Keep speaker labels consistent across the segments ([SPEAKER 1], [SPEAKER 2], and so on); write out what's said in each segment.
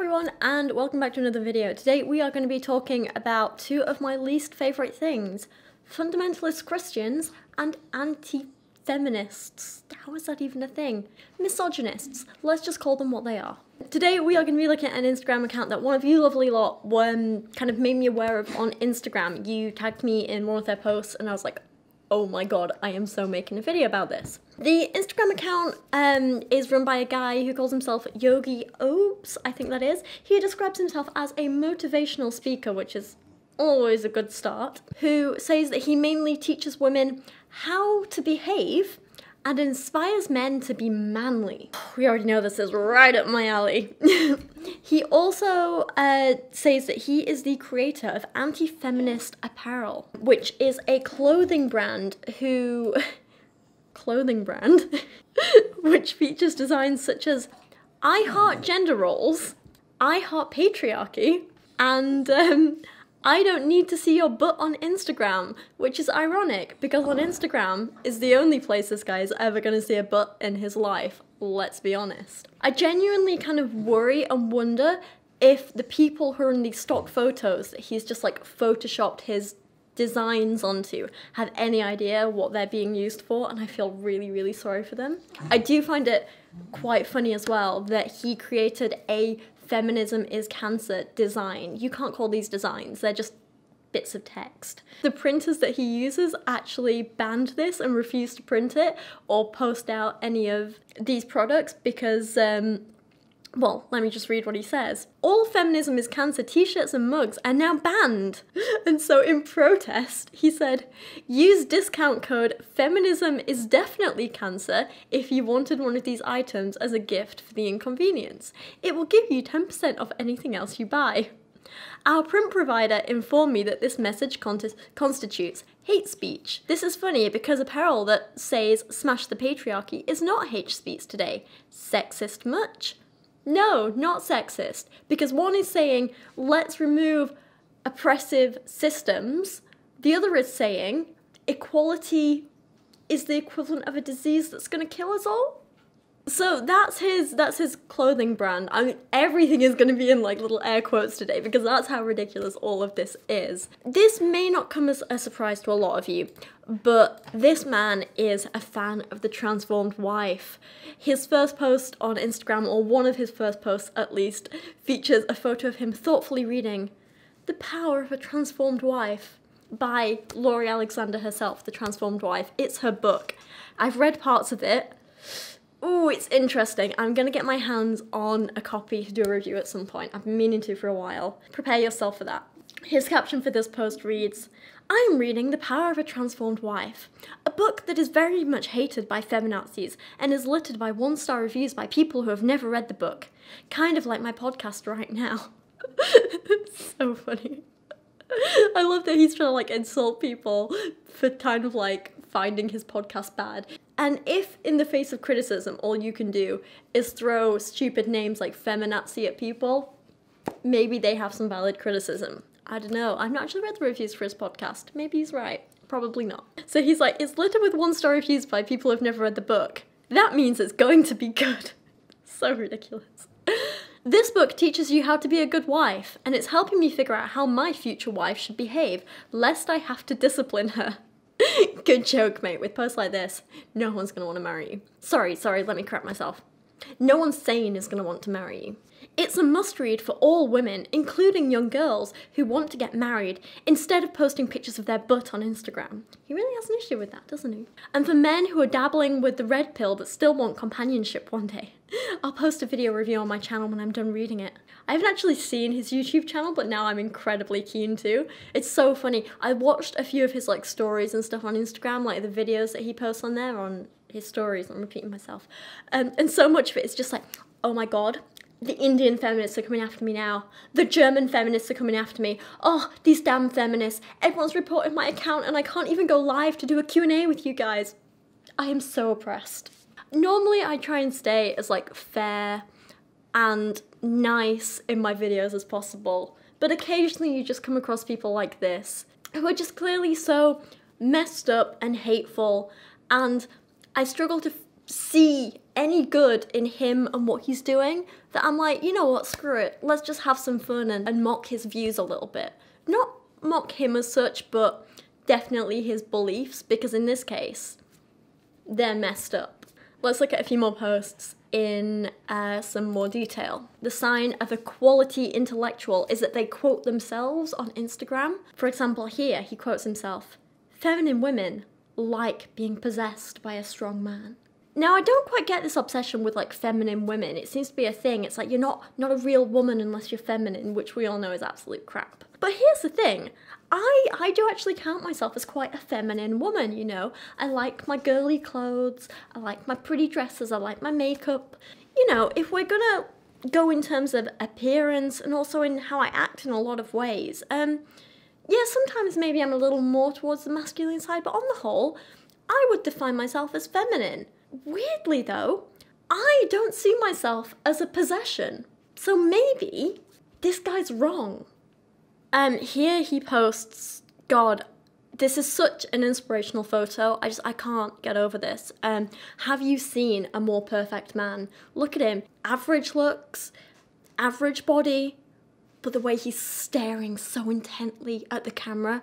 [SPEAKER 1] everyone and welcome back to another video. Today we are going to be talking about two of my least favourite things. Fundamentalist Christians and anti-feminists. How is that even a thing? Misogynists. Let's just call them what they are. Today we are going to be looking at an Instagram account that one of you lovely lot um, kind of made me aware of on Instagram. You tagged me in one of their posts and I was like, oh my god, I am so making a video about this. The Instagram account um, is run by a guy who calls himself Yogi Oabs, I think that is. He describes himself as a motivational speaker, which is always a good start, who says that he mainly teaches women how to behave and inspires men to be manly. We already know this is right up my alley. he also uh, says that he is the creator of Anti Feminist Apparel, which is a clothing brand who. clothing brand, which features designs such as I heart gender roles, I heart patriarchy, and um, I don't need to see your butt on Instagram, which is ironic because on Instagram is the only place this guy is ever going to see a butt in his life, let's be honest. I genuinely kind of worry and wonder if the people who are in these stock photos that he's just like photoshopped his designs onto have any idea what they're being used for and I feel really really sorry for them. I do find it quite funny as well that he created a feminism is cancer design. You can't call these designs, they're just bits of text. The printers that he uses actually banned this and refused to print it or post out any of these products because um, well, let me just read what he says. All feminism is cancer t shirts and mugs are now banned. And so, in protest, he said, use discount code feminism is definitely cancer if you wanted one of these items as a gift for the inconvenience. It will give you 10% off anything else you buy. Our print provider informed me that this message constitutes hate speech. This is funny because apparel that says smash the patriarchy is not hate speech today. Sexist much? No, not sexist. Because one is saying, let's remove oppressive systems, the other is saying, equality is the equivalent of a disease that's going to kill us all. So that's his that's his clothing brand. I mean everything is going to be in like little air quotes today because that's how ridiculous all of this is. This may not come as a surprise to a lot of you, but this man is a fan of the transformed wife. His first post on Instagram or one of his first posts at least features a photo of him thoughtfully reading The Power of a Transformed Wife by Lori Alexander herself, The Transformed Wife. It's her book. I've read parts of it Oh, it's interesting. I'm gonna get my hands on a copy to do a review at some point. I've been meaning to for a while. Prepare yourself for that. His caption for this post reads, I am reading The Power of a Transformed Wife, a book that is very much hated by feminazis and is littered by one-star reviews by people who have never read the book. Kind of like my podcast right now. so funny. I love that he's trying to like insult people for kind of like finding his podcast bad. And if, in the face of criticism, all you can do is throw stupid names like feminazi at people, maybe they have some valid criticism. I don't know. I've not actually read the reviews for his podcast. Maybe he's right. Probably not. So he's like, it's littered with one star reviews by people who've never read the book. That means it's going to be good. so ridiculous. This book teaches you how to be a good wife, and it's helping me figure out how my future wife should behave, lest I have to discipline her. Good joke, mate. With posts like this, no one's gonna want to marry you. Sorry, sorry, let me correct myself. No one sane is gonna want to marry you. It's a must read for all women, including young girls who want to get married, instead of posting pictures of their butt on Instagram. He really has an issue with that, doesn't he? And for men who are dabbling with the red pill but still want companionship one day. I'll post a video review on my channel when I'm done reading it. I haven't actually seen his YouTube channel, but now I'm incredibly keen to. It's so funny. I watched a few of his like stories and stuff on Instagram, like the videos that he posts on there on his stories. I'm repeating myself. Um, and so much of it is just like, oh my god, the Indian feminists are coming after me now. The German feminists are coming after me. Oh, these damn feminists. Everyone's reported my account and I can't even go live to do a Q&A with you guys. I am so oppressed. Normally I try and stay as like fair and nice in my videos as possible. But occasionally you just come across people like this who are just clearly so messed up and hateful and I struggle to see any good in him and what he's doing that I'm like, you know what, screw it. Let's just have some fun and, and mock his views a little bit. Not mock him as such, but definitely his beliefs, because in this case, they're messed up. Let's look at a few more posts in uh, some more detail. The sign of a quality intellectual is that they quote themselves on Instagram. For example, here he quotes himself Feminine women like being possessed by a strong man. Now I don't quite get this obsession with like feminine women. It seems to be a thing. It's like you're not not a real woman unless you're feminine, which we all know is absolute crap. But here's the thing. I I do actually count myself as quite a feminine woman, you know. I like my girly clothes, I like my pretty dresses, I like my makeup. You know, if we're going to go in terms of appearance and also in how I act in a lot of ways. Um yeah, sometimes maybe I'm a little more towards the masculine side, but on the whole, I would define myself as feminine. Weirdly, though, I don't see myself as a possession. So maybe this guy's wrong. Um, here he posts, God, this is such an inspirational photo. I just I can't get over this. Um, have you seen a more perfect man? Look at him. Average looks, average body, but the way he's staring so intently at the camera.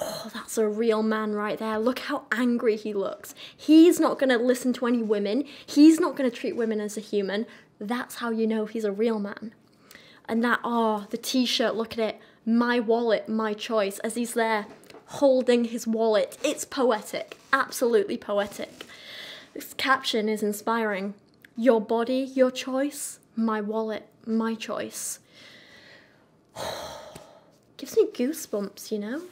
[SPEAKER 1] Oh, that's a real man right there. Look how angry he looks. He's not going to listen to any women. He's not going to treat women as a human. That's how you know he's a real man. And that, oh, the t shirt, look at it. My wallet, my choice, as he's there holding his wallet. It's poetic, absolutely poetic. This caption is inspiring. Your body, your choice, my wallet, my choice. Gives me goosebumps, you know?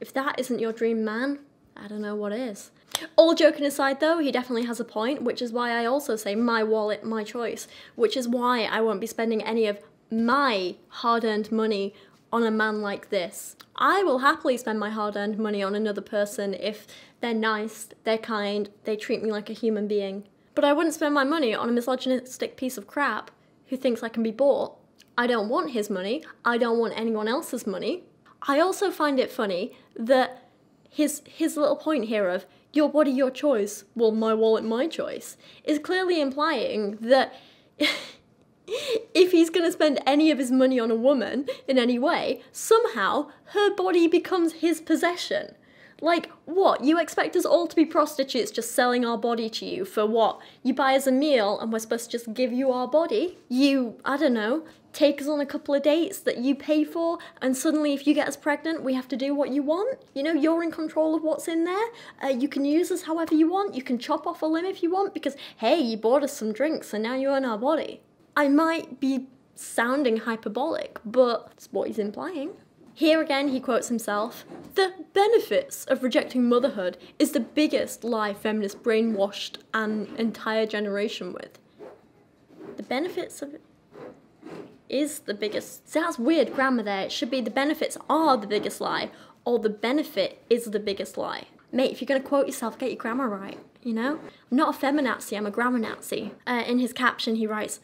[SPEAKER 1] If that isn't your dream man, I don't know what is. All joking aside, though, he definitely has a point, which is why I also say my wallet, my choice, which is why I won't be spending any of my hard earned money on a man like this. I will happily spend my hard earned money on another person if they're nice, they're kind, they treat me like a human being. But I wouldn't spend my money on a misogynistic piece of crap who thinks I can be bought. I don't want his money, I don't want anyone else's money. I also find it funny that his his little point here of your body your choice, well my wallet my choice is clearly implying that if he's going to spend any of his money on a woman in any way, somehow her body becomes his possession. Like, what? You expect us all to be prostitutes just selling our body to you for what? You buy us a meal and we're supposed to just give you our body? You, I don't know, take us on a couple of dates that you pay for, and suddenly if you get us pregnant, we have to do what you want? You know, you're in control of what's in there. Uh, you can use us however you want. You can chop off a limb if you want because, hey, you bought us some drinks and now you own our body. I might be sounding hyperbolic, but it's what he's implying. Here again, he quotes himself The benefits of rejecting motherhood is the biggest lie feminists brainwashed an entire generation with. The benefits of it is the biggest. That's weird grammar there. It should be the benefits are the biggest lie, or the benefit is the biggest lie. Mate, if you're going to quote yourself, get your grammar right, you know? I'm not a feminazi, I'm a grammar Nazi. Uh, in his caption, he writes,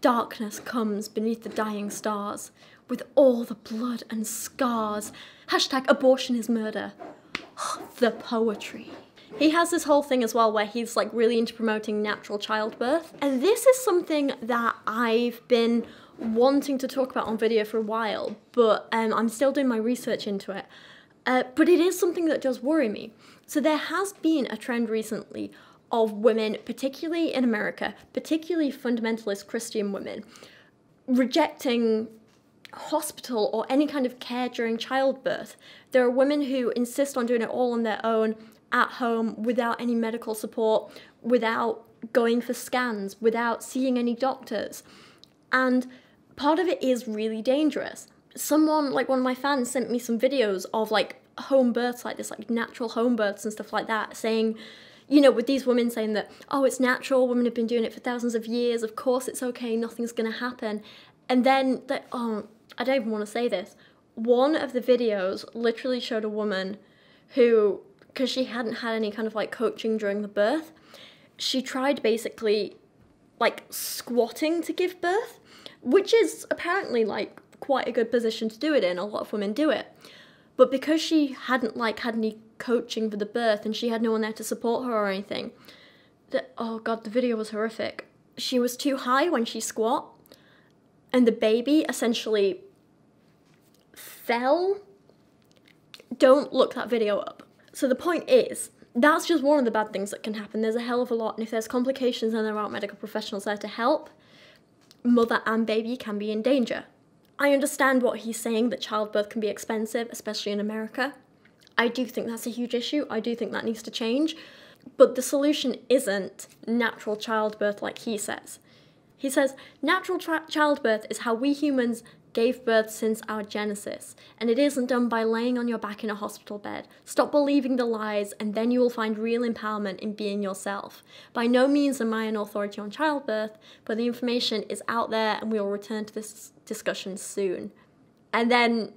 [SPEAKER 1] Darkness comes beneath the dying stars with all the blood and scars. Hashtag abortion is murder. the poetry. He has this whole thing as well where he's like really into promoting natural childbirth. And this is something that I've been wanting to talk about on video for a while, but um, I'm still doing my research into it. Uh, but it is something that does worry me. So there has been a trend recently of women, particularly in America, particularly fundamentalist Christian women, rejecting hospital or any kind of care during childbirth. There are women who insist on doing it all on their own at home without any medical support, without going for scans, without seeing any doctors. And part of it is really dangerous. Someone, like one of my fans, sent me some videos of like home births like this, like natural home births and stuff like that, saying, you know, with these women saying that, oh, it's natural, women have been doing it for thousands of years, of course it's okay, nothing's gonna happen. And then, oh, I don't even want to say this. One of the videos literally showed a woman who, because she hadn't had any kind of like coaching during the birth, she tried basically like squatting to give birth, which is apparently like quite a good position to do it in. A lot of women do it. But because she hadn't like had any coaching for the birth and she had no one there to support her or anything, oh god, the video was horrific. She was too high when she squat, and the baby essentially fell. Don't look that video up. So the point is, that's just one of the bad things that can happen. There's a hell of a lot, and if there's complications and there aren't medical professionals there to help, mother and baby can be in danger. I understand what he's saying that childbirth can be expensive, especially in America. I do think that's a huge issue. I do think that needs to change. But the solution isn't natural childbirth like he says. He says natural childbirth is how we humans gave birth since our genesis, and it isn't done by laying on your back in a hospital bed. Stop believing the lies, and then you will find real empowerment in being yourself. By no means am I an authority on childbirth, but the information is out there, and we will return to this discussion soon. And then,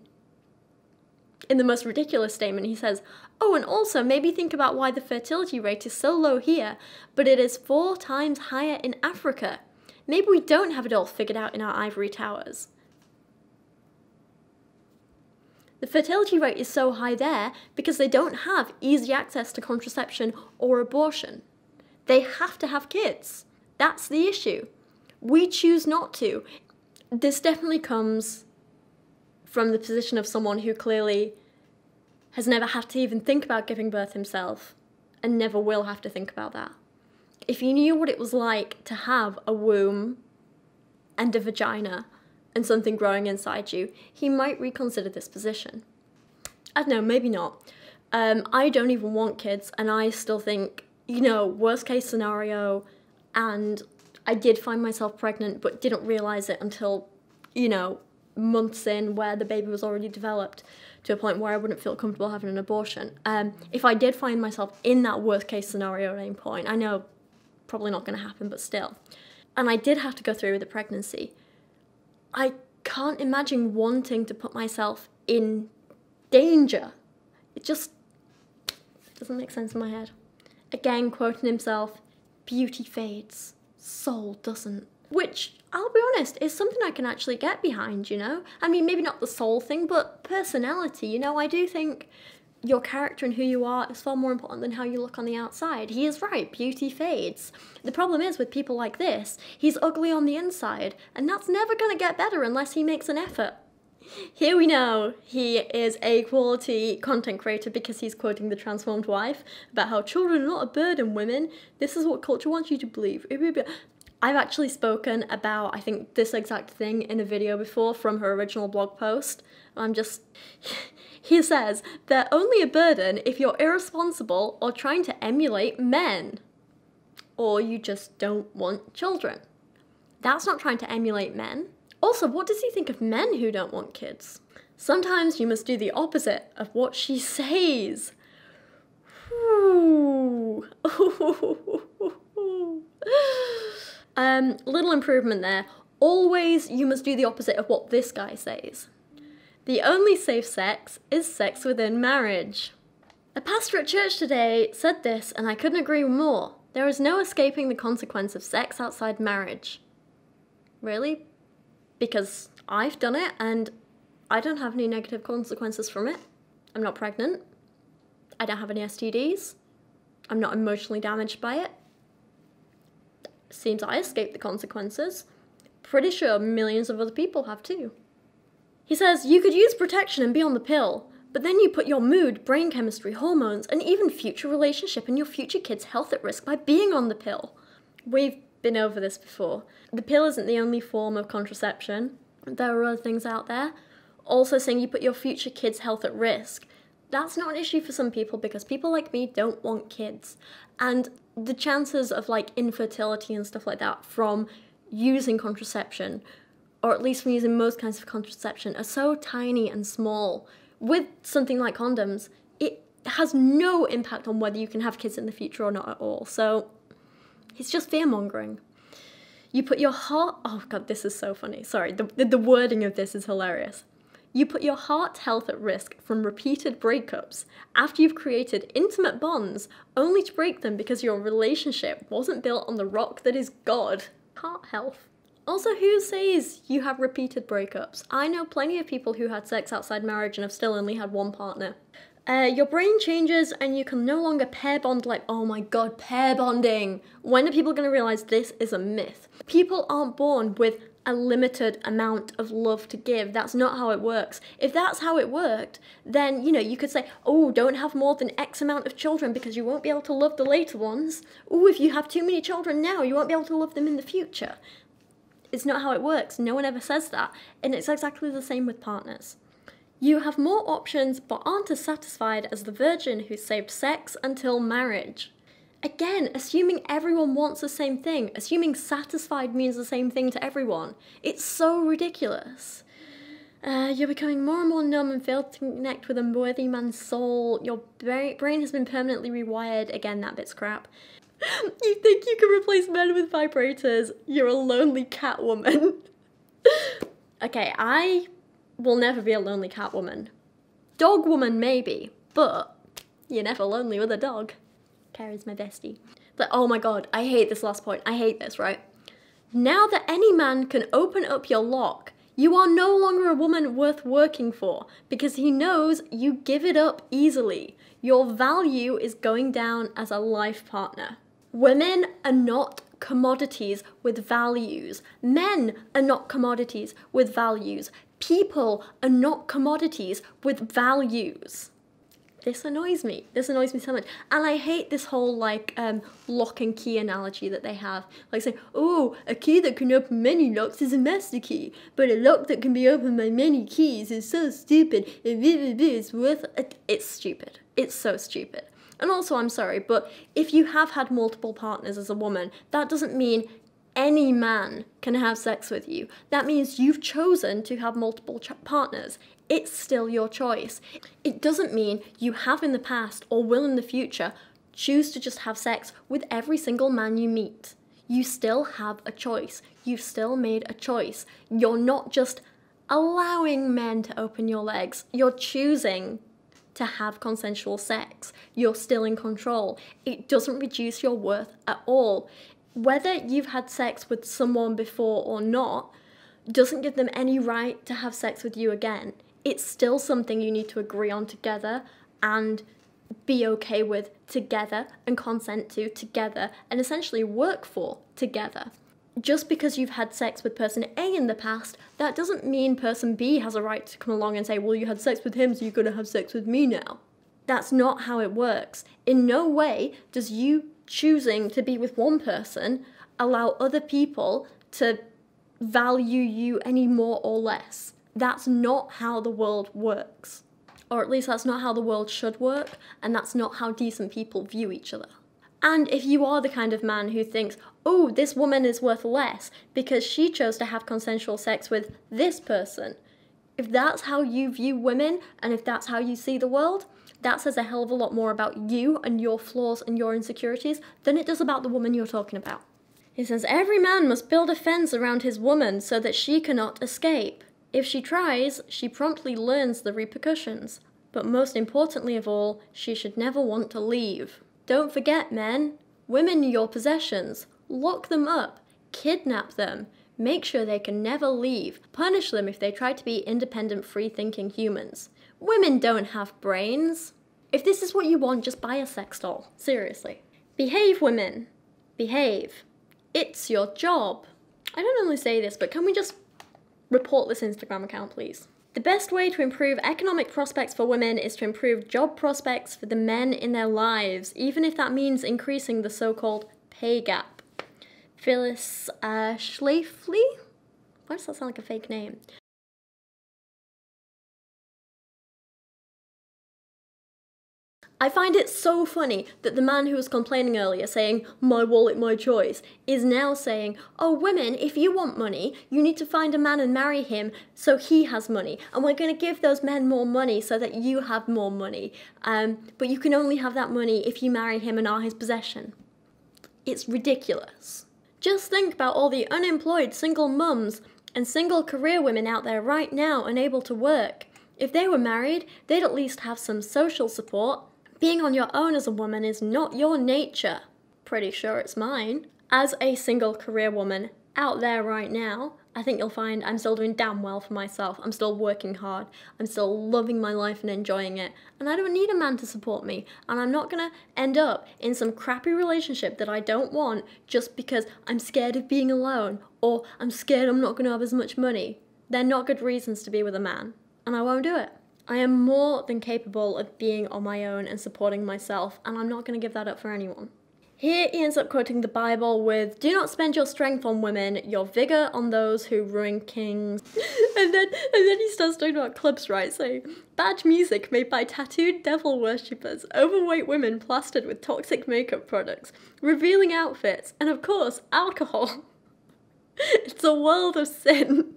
[SPEAKER 1] in the most ridiculous statement, he says, Oh, and also maybe think about why the fertility rate is so low here, but it is four times higher in Africa. Maybe we don't have it all figured out in our ivory towers. The fertility rate is so high there because they don't have easy access to contraception or abortion. They have to have kids. That's the issue. We choose not to. This definitely comes from the position of someone who clearly has never had to even think about giving birth himself and never will have to think about that. If you knew what it was like to have a womb and a vagina and something growing inside you, he might reconsider this position. I don't know, maybe not. Um, I don't even want kids, and I still think, you know, worst case scenario, and I did find myself pregnant, but didn't realize it until, you know, months in where the baby was already developed to a point where I wouldn't feel comfortable having an abortion. Um, if I did find myself in that worst case scenario at any point, I know probably not going to happen, but still, and I did have to go through with the pregnancy, I can't imagine wanting to put myself in danger. It just doesn't make sense in my head. Again, quoting himself, beauty fades, soul doesn't. Which, I'll be honest, is something I can actually get behind, you know? I mean, maybe not the soul thing, but personality, you know? I do think your character and who you are is far more important than how you look on the outside. He is right, beauty fades. The problem is with people like this, he's ugly on the inside, and that's never going to get better unless he makes an effort. Here we know he is a quality content creator because he's quoting the transformed wife about how children are not a burden, women. This is what culture wants you to believe. I've actually spoken about, I think, this exact thing in a video before from her original blog post. I'm just. He says, they're only a burden if you're irresponsible or trying to emulate men. Or you just don't want children. That's not trying to emulate men. Also, what does he think of men who don't want kids? Sometimes you must do the opposite of what she says. um, little improvement there. Always you must do the opposite of what this guy says. The only safe sex is sex within marriage. A pastor at church today said this, and I couldn't agree more. There is no escaping the consequence of sex outside marriage. Really? Because I've done it and I don't have any negative consequences from it. I'm not pregnant. I don't have any STDs. I'm not emotionally damaged by it. Seems I escaped the consequences. Pretty sure millions of other people have too. He says you could use protection and be on the pill, but then you put your mood, brain chemistry, hormones, and even future relationship and your future kid's health at risk by being on the pill. We've been over this before. The pill isn't the only form of contraception. There are other things out there. Also saying you put your future kid's health at risk. That's not an issue for some people because people like me don't want kids. And the chances of like infertility and stuff like that from using contraception or at least from using most kinds of contraception, are so tiny and small. With something like condoms, it has no impact on whether you can have kids in the future or not at all. So it's just fear mongering. You put your heart. Oh god, this is so funny. Sorry, the, the wording of this is hilarious. You put your heart health at risk from repeated breakups after you've created intimate bonds only to break them because your relationship wasn't built on the rock that is God. Heart health. Also, who says you have repeated breakups? I know plenty of people who had sex outside marriage and have still only had one partner. Uh, your brain changes and you can no longer pair bond like, oh my god, pair bonding. When are people going to realize this is a myth? People aren't born with a limited amount of love to give. That's not how it works. If that's how it worked, then, you know, you could say, oh, don't have more than X amount of children because you won't be able to love the later ones. Oh, if you have too many children now, you won't be able to love them in the future. It's not how it works. No one ever says that. And it's exactly the same with partners. You have more options but aren't as satisfied as the virgin who saved sex until marriage. Again, assuming everyone wants the same thing, assuming satisfied means the same thing to everyone. It's so ridiculous. Uh, you're becoming more and more numb and fail to connect with a worthy man's soul. Your brain has been permanently rewired. Again, that bit's crap. you think you can replace men with vibrators? You're a lonely cat woman. okay, I will never be a lonely cat woman. Dog woman, maybe, but you're never lonely with a dog. Kyra's my bestie. But oh my god, I hate this last point. I hate this, right? Now that any man can open up your lock, you are no longer a woman worth working for because he knows you give it up easily. Your value is going down as a life partner. Women are not commodities with values. Men are not commodities with values. People are not commodities with values. This annoys me. This annoys me so much. And I hate this whole like um, lock and key analogy that they have. Like saying, oh, a key that can open many locks is a master key, but a lock that can be opened by many keys is so stupid. It's worth it. It's stupid. It's so stupid. And also, I'm sorry, but if you have had multiple partners as a woman, that doesn't mean any man can have sex with you. That means you've chosen to have multiple partners. It's still your choice. It doesn't mean you have in the past or will in the future choose to just have sex with every single man you meet. You still have a choice. You've still made a choice. You're not just allowing men to open your legs, you're choosing to have consensual sex. You're still in control. It doesn't reduce your worth at all. Whether you've had sex with someone before or not doesn't give them any right to have sex with you again. It's still something you need to agree on together and be okay with together and consent to together and essentially work for together just because you've had sex with person A in the past, that doesn't mean person B has a right to come along and say, well, you had sex with him, so you're going to have sex with me now. That's not how it works. In no way does you choosing to be with one person allow other people to value you any more or less. That's not how the world works. Or at least that's not how the world should work, and that's not how decent people view each other. And if you are the kind of man who thinks, oh, this woman is worth less because she chose to have consensual sex with this person, if that's how you view women and if that's how you see the world, that says a hell of a lot more about you and your flaws and your insecurities than it does about the woman you're talking about. He says, Every man must build a fence around his woman so that she cannot escape. If she tries, she promptly learns the repercussions. But most importantly of all, she should never want to leave. Don't forget, men, women are your possessions. Lock them up, kidnap them, make sure they can never leave, punish them if they try to be independent, free thinking humans. Women don't have brains. If this is what you want, just buy a sex doll. Seriously. Behave, women. Behave. It's your job. I don't normally say this, but can we just report this Instagram account, please? The best way to improve economic prospects for women is to improve job prospects for the men in their lives, even if that means increasing the so called pay gap. Phyllis uh, Schlafly? Why does that sound like a fake name? I find it so funny that the man who was complaining earlier, saying, my wallet, my choice, is now saying, oh, women, if you want money, you need to find a man and marry him so he has money. And we're going to give those men more money so that you have more money. Um, but you can only have that money if you marry him and are his possession. It's ridiculous. Just think about all the unemployed single mums and single career women out there right now unable to work. If they were married, they'd at least have some social support being on your own as a woman is not your nature. Pretty sure it's mine. As a single career woman out there right now, I think you'll find I'm still doing damn well for myself. I'm still working hard. I'm still loving my life and enjoying it. And I don't need a man to support me. And I'm not gonna end up in some crappy relationship that I don't want just because I'm scared of being alone or I'm scared I'm not gonna have as much money. They're not good reasons to be with a man. And I won't do it. I am more than capable of being on my own and supporting myself, and I'm not going to give that up for anyone. Here he ends up quoting the Bible with, Do not spend your strength on women, your vigour on those who ruin kings. and then and then he starts talking about clubs, right? So bad music made by tattooed devil worshippers, overweight women plastered with toxic makeup products, revealing outfits, and of course, alcohol. it's a world of sin.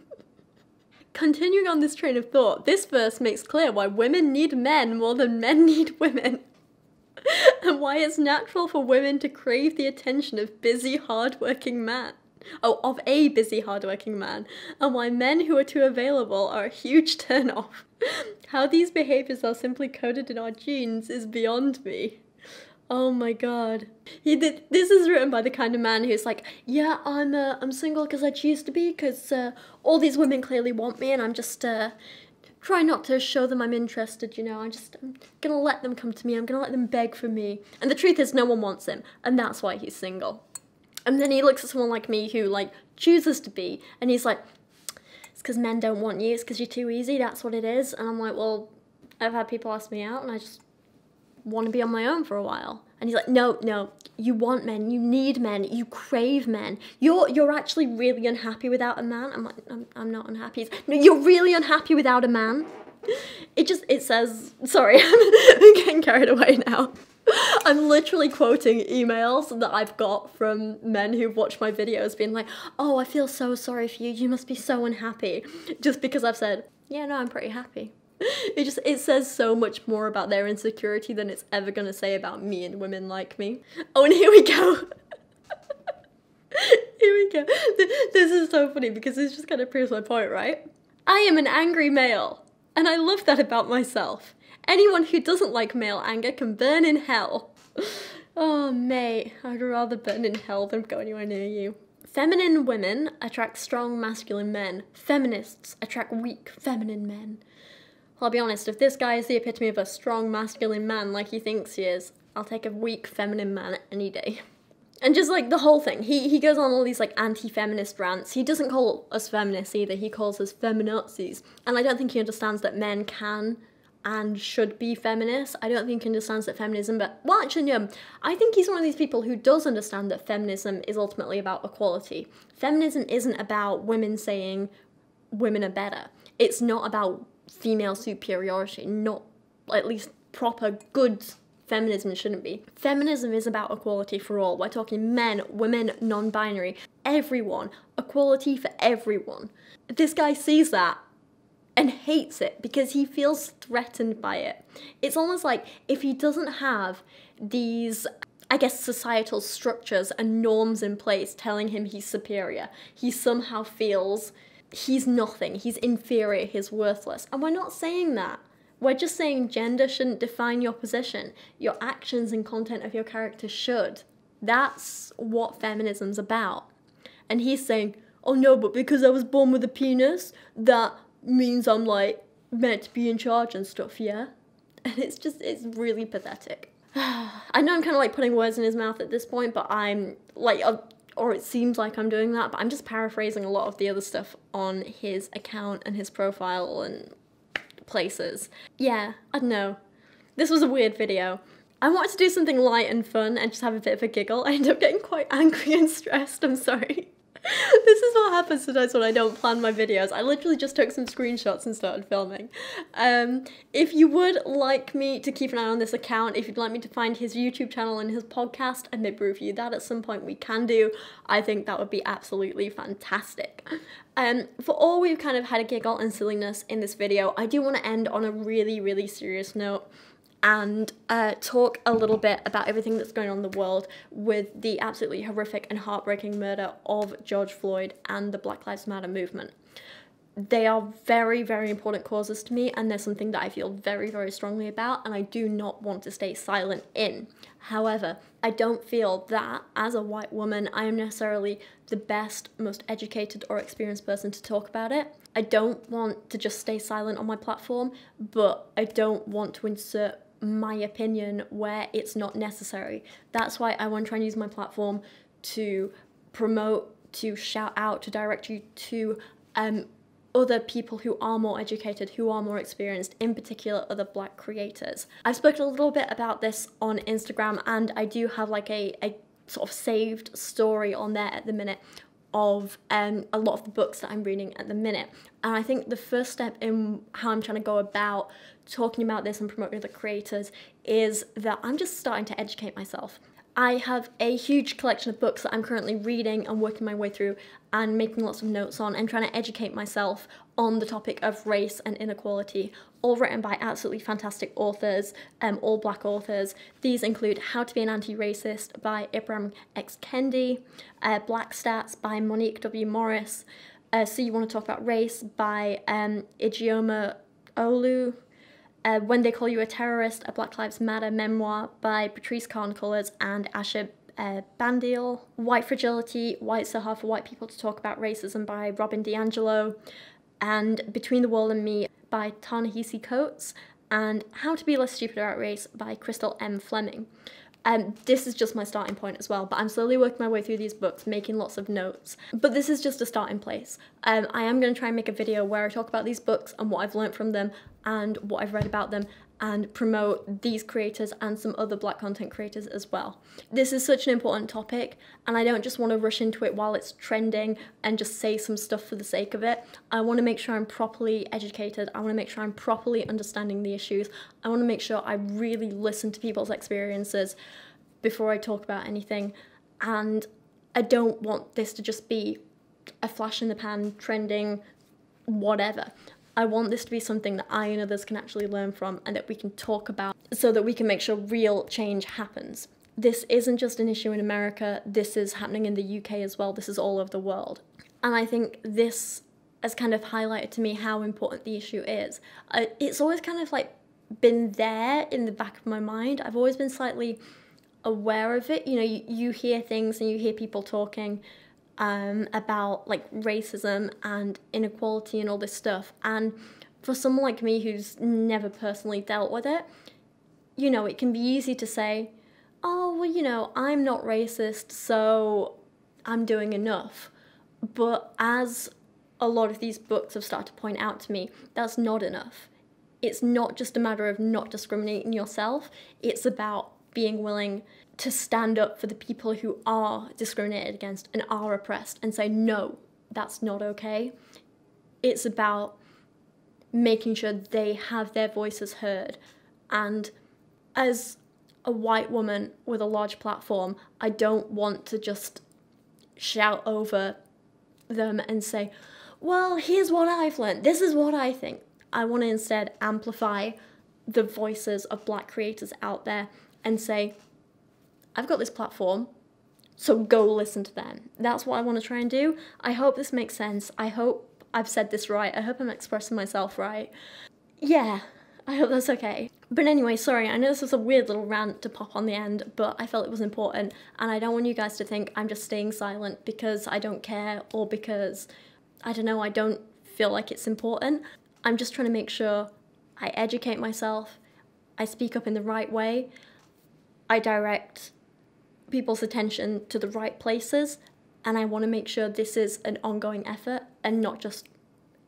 [SPEAKER 1] Continuing on this train of thought, this verse makes clear why women need men more than men need women. and why it's natural for women to crave the attention of busy, hard-working men. Oh, of a busy, hard-working man, and why men who are too available are a huge turn-off. How these behaviors are simply coded in our genes is beyond me. Oh my god. He did, this is written by the kind of man who's like, yeah, I'm uh, I'm single because I choose to be because uh, all these women clearly want me and I'm just uh, try not to show them I'm interested, you know. I'm just I'm gonna let them come to me. I'm gonna let them beg for me. And the truth is, no one wants him, and that's why he's single. And then he looks at someone like me who like chooses to be, and he's like, "It's because men don't want you. It's because you're too easy. That's what it is." And I'm like, "Well, I've had people ask me out, and I just want to be on my own for a while." And he's like, "No, no, you want men. You need men. You crave men. You're you're actually really unhappy without a man." I'm like, "I'm, I'm not unhappy." No, you're really unhappy without a man. It just it says. Sorry, I'm getting carried away now. I'm literally quoting emails that I've got from men who've watched my videos being like, oh, I feel so sorry for you. You must be so unhappy. Just because I've said, yeah, no, I'm pretty happy. It just, it says so much more about their insecurity than it's ever to say about me and women like me. Oh, and here we go. here we go. This is so funny because this just kind of proves my point, right? I am an angry male, and I love that about myself. Anyone who doesn't like male anger can burn in hell. Oh, mate, I'd rather burn in hell than go anywhere near you. Feminine women attract strong masculine men. Feminists attract weak feminine men. I'll be honest, if this guy is the epitome of a strong masculine man like he thinks he is, I'll take a weak feminine man any day. And just like the whole thing, he, he goes on all these like anti-feminist rants. He doesn't call us feminists either, he calls us feminazis. And I don't think he understands that men can and should be feminist. I don't think he understands that feminism, but well, actually, no. I think he's one of these people who does understand that feminism is ultimately about equality. Feminism isn't about women saying women are better. It's not about female superiority. Not at least proper good feminism shouldn't be. Feminism is about equality for all. We're talking men, women, non-binary, everyone. Equality for everyone. This guy sees that and hates it because he feels threatened by it. It's almost like if he doesn't have these, I guess, societal structures and norms in place telling him he's superior, he somehow feels he's nothing, he's inferior, he's worthless. And we're not saying that. We're just saying gender shouldn't define your position. Your actions and content of your character should. That's what feminism's about. And he's saying, oh no, but because I was born with a penis, that means I'm like meant to be in charge and stuff, yeah? And it's just, it's really pathetic. I know I'm kind of like putting words in his mouth at this point, but I'm like, uh, or it seems like I'm doing that, but I'm just paraphrasing a lot of the other stuff on his account and his profile and places. Yeah, I don't know. This was a weird video. I wanted to do something light and fun and just have a bit of a giggle. I ended up getting quite angry and stressed, I'm sorry. this is what happens sometimes when I don't plan my videos. I literally just took some screenshots and started filming. Um, if you would like me to keep an eye on this account, if you'd like me to find his YouTube channel and his podcast and maybe review that at some point, we can do. I think that would be absolutely fantastic. Um, for all we've kind of had a giggle and silliness in this video, I do want to end on a really, really serious note and uh, talk a little bit about everything that's going on in the world with the absolutely horrific and heartbreaking murder of George Floyd and the Black Lives Matter movement. they are very, very important causes to me, and they're something that I feel very, very strongly about, and I do not want to stay silent in. However, I don't feel that as a white woman, I am necessarily the best, most educated, or experienced person to talk about it. I don't want to just stay silent on my platform, but I don't want to insert my opinion where it's not necessary. That's why I want to try and use my platform to promote, to shout out, to direct you to um, other people who are more educated, who are more experienced, in particular other black creators. I've spoken a little bit about this on Instagram and I do have like a, a sort of saved story on there at the minute of um, a lot of the books that I'm reading at the minute. And I think the first step in how I'm trying to go about talking about this and promoting the creators is that I'm just starting to educate myself. I have a huge collection of books that I'm currently reading and working my way through and making lots of notes on and trying to educate myself on the topic of race and inequality, all written by absolutely fantastic authors, um, all black authors. These include How to Be an Anti-Racist by Ibram X. Kendi, uh, Black Stats by Monique W. Morris, uh, So You Want to Talk About Race by um, Ijeoma Oluo, uh, When They Call You a Terrorist, a Black Lives Matter memoir by Patrisse Khan-Cullors and Asha uh, White Fragility, White So Hard for White People to Talk About Racism by Robin DiAngelo, and Between the World and Me by Ta-Nehisi Coates, and How to Be Less Stupid About Race by Crystal M. Fleming. Um, this is just my starting point as well, but I'm slowly working my way through these books, making lots of notes. But this is just a starting place. Um, I am going to try and make a video where I talk about these books and what I've learned from them and what I've read about them and promote these creators and some other black content creators as well. This is such an important topic and I don't just want to rush into it while it's trending and just say some stuff for the sake of it. I want to make sure I'm properly educated. I want to make sure I'm properly understanding the issues. I want to make sure I really listen to people's experiences before I talk about anything and I don't want this to just be a flash in the pan trending whatever. I want this to be something that I and others can actually learn from and that we can talk about so that we can make sure real change happens. This isn't just an issue in America, this is happening in the UK as well, this is all over the world. And I think this has kind of highlighted to me how important the issue is. It's always kind of like been there in the back of my mind. I've always been slightly aware of it. You know, you, you hear things and you hear people talking um, about like racism and inequality and all this stuff. And for someone like me who's never personally dealt with it, you know, it can be easy to say, oh, well, you know, I'm not racist, so I'm doing enough. But as a lot of these books have started to point out to me, that's not enough. It's not just a matter of not discriminating yourself, it's about being willing to stand up for the people who are discriminated against and are oppressed and say, no, that's not okay. It's about making sure they have their voices heard. And as a white woman with a large platform, I don't want to just shout over them and say, well, here's what I've learned, this is what I think. I want to instead amplify the voices of black creators out there and say, I've got this platform, so go listen to them. That's what I want to try and do. I hope this makes sense. I hope I've said this right. I hope I'm expressing myself right. Yeah, I hope that's okay. But anyway, sorry, I know this was a weird little rant to pop on the end, but I felt it was important, and I don't want you guys to think I'm just staying silent because I don't care or because, I don't know, I don't feel like it's important. I'm just trying to make sure I educate myself, I speak up in the right way, I direct people's attention to the right places and I want to make sure this is an ongoing effort and not just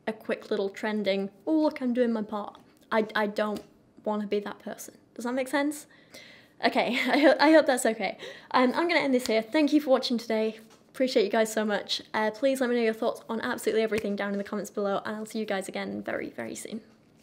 [SPEAKER 1] a quick little trending, oh look, I'm doing my part. I, I don't want to be that person. Does that make sense? Okay, I, ho I hope that's okay. Um, I'm going to end this here. Thank you for watching today. Appreciate you guys so much. Uh, please let me know your thoughts on absolutely everything down in the comments below and I'll see you guys again very, very soon.